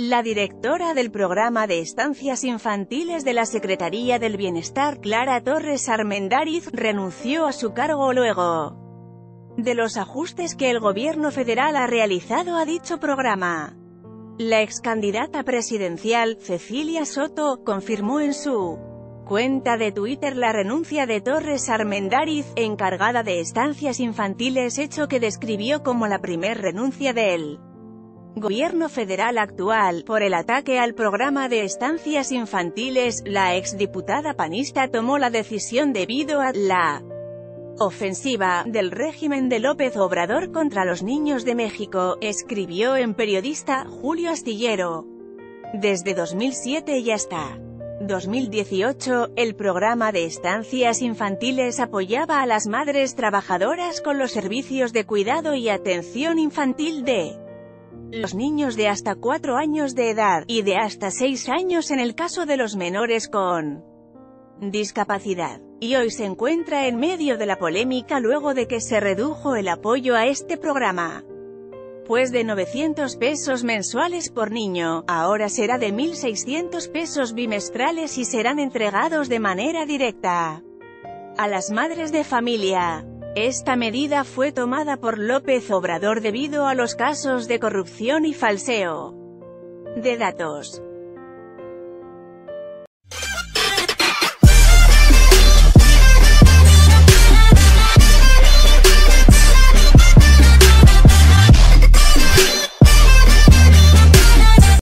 La directora del programa de estancias infantiles de la Secretaría del Bienestar, Clara Torres Armendariz, renunció a su cargo luego de los ajustes que el gobierno federal ha realizado a dicho programa. La ex candidata presidencial, Cecilia Soto, confirmó en su cuenta de Twitter la renuncia de Torres Armendariz, encargada de estancias infantiles hecho que describió como la primer renuncia de él gobierno federal actual, por el ataque al programa de estancias infantiles, la exdiputada panista tomó la decisión debido a la ofensiva del régimen de López Obrador contra los niños de México, escribió en periodista Julio Astillero. Desde 2007 y hasta 2018, el programa de estancias infantiles apoyaba a las madres trabajadoras con los servicios de cuidado y atención infantil de los niños de hasta 4 años de edad, y de hasta 6 años en el caso de los menores con discapacidad. Y hoy se encuentra en medio de la polémica luego de que se redujo el apoyo a este programa. Pues de 900 pesos mensuales por niño, ahora será de 1.600 pesos bimestrales y serán entregados de manera directa a las madres de familia. Esta medida fue tomada por López Obrador debido a los casos de corrupción y falseo de datos.